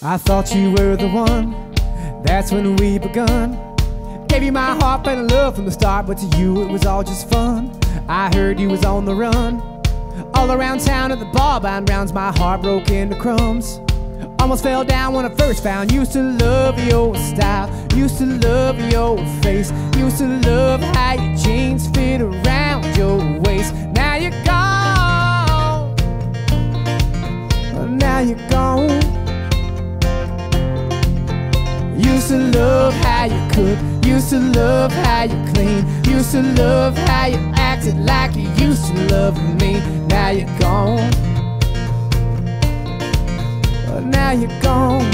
I thought you were the one. That's when we begun. Gave you my heart, in love from the start, but to you it was all just fun. I heard you was on the run. All around town at the bar, buying rounds, my heart broke into crumbs. Almost fell down when I first found. Used to love your style, used to love your face, used to love how your jeans fit around your waist. Now you're gone, now you're gone. Used to love how you cook, used to love how you clean, used to love how you acted like you used to love me. Now you're gone, oh, now you're gone.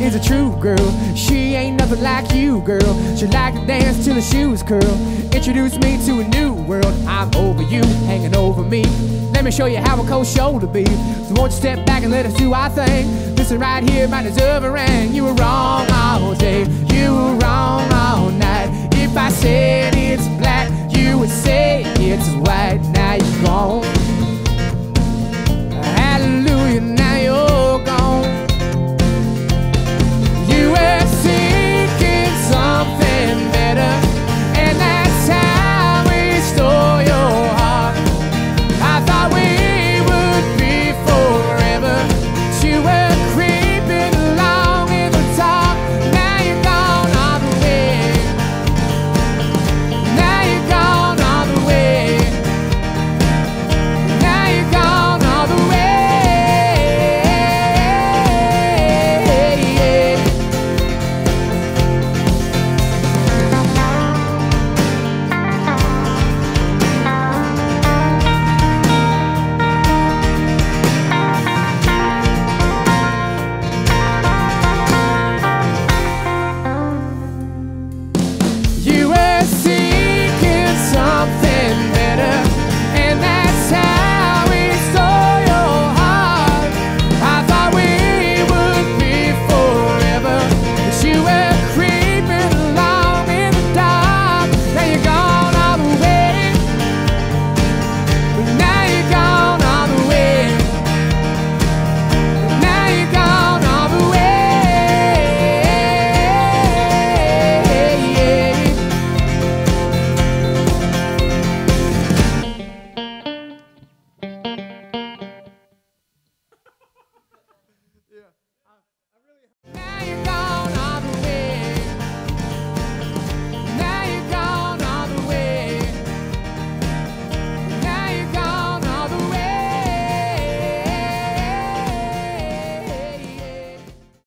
Is a true girl. She ain't nothing like you, girl. She like to dance till the shoes curl. Introduce me to a new world. I'm over you, hanging over me. Let me show you how a cold shoulder be. So won't you step back and let us do our thing? Listen right here, might deserve a ring. You were wrong all day. You were wrong